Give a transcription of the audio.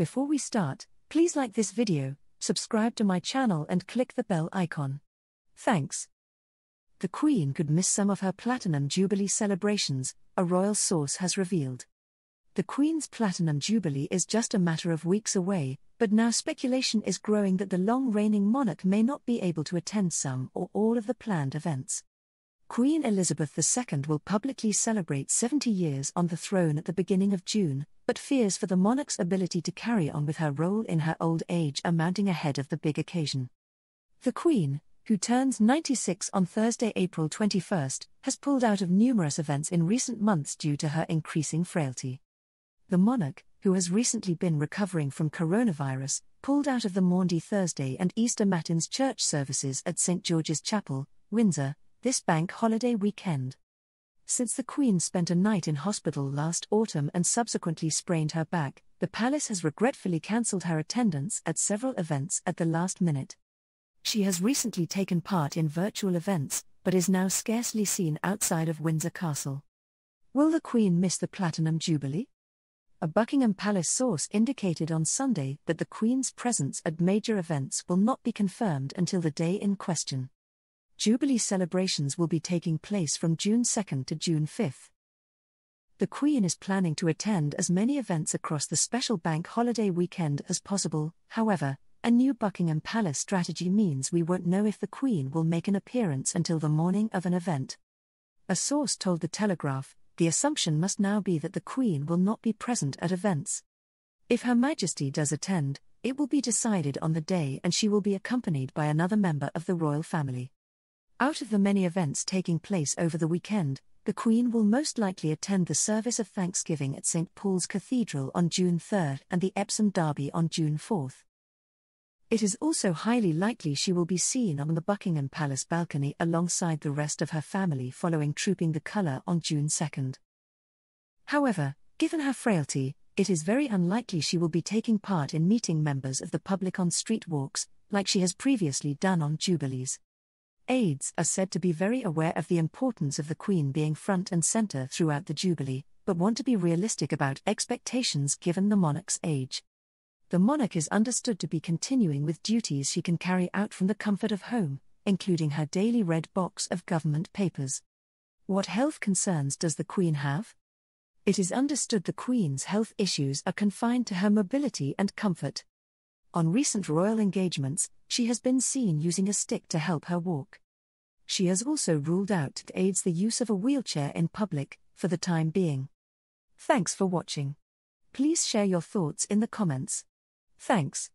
Before we start, please like this video, subscribe to my channel and click the bell icon. Thanks. The Queen could miss some of her Platinum Jubilee celebrations, a royal source has revealed. The Queen's Platinum Jubilee is just a matter of weeks away, but now speculation is growing that the long reigning monarch may not be able to attend some or all of the planned events. Queen Elizabeth II will publicly celebrate 70 years on the throne at the beginning of June, but fears for the monarch's ability to carry on with her role in her old age are mounting ahead of the big occasion. The Queen, who turns 96 on Thursday, April 21, has pulled out of numerous events in recent months due to her increasing frailty. The monarch, who has recently been recovering from coronavirus, pulled out of the Maundy Thursday and Easter Matins church services at St. George's Chapel, Windsor, this bank holiday weekend. Since the Queen spent a night in hospital last autumn and subsequently sprained her back, the palace has regretfully cancelled her attendance at several events at the last minute. She has recently taken part in virtual events, but is now scarcely seen outside of Windsor Castle. Will the Queen miss the Platinum Jubilee? A Buckingham Palace source indicated on Sunday that the Queen's presence at major events will not be confirmed until the day in question. Jubilee celebrations will be taking place from June 2 to June 5. The Queen is planning to attend as many events across the special bank holiday weekend as possible, however, a new Buckingham Palace strategy means we won't know if the Queen will make an appearance until the morning of an event. A source told The Telegraph the assumption must now be that the Queen will not be present at events. If Her Majesty does attend, it will be decided on the day and she will be accompanied by another member of the royal family. Out of the many events taking place over the weekend, the Queen will most likely attend the service of Thanksgiving at St. Paul's Cathedral on June 3 and the Epsom Derby on June 4. It is also highly likely she will be seen on the Buckingham Palace balcony alongside the rest of her family following Trooping the Colour on June 2. However, given her frailty, it is very unlikely she will be taking part in meeting members of the public on street walks, like she has previously done on Jubilees. Aides are said to be very aware of the importance of the Queen being front and centre throughout the Jubilee, but want to be realistic about expectations given the monarch's age the monarch is understood to be continuing with duties she can carry out from the comfort of home, including her daily red box of government papers. What health concerns does the Queen have? It is understood the Queen's health issues are confined to her mobility and comfort. On recent royal engagements, she has been seen using a stick to help her walk. She has also ruled out aids the use of a wheelchair in public, for the time being. Thanks for watching. Please share your thoughts in the comments. Thanks.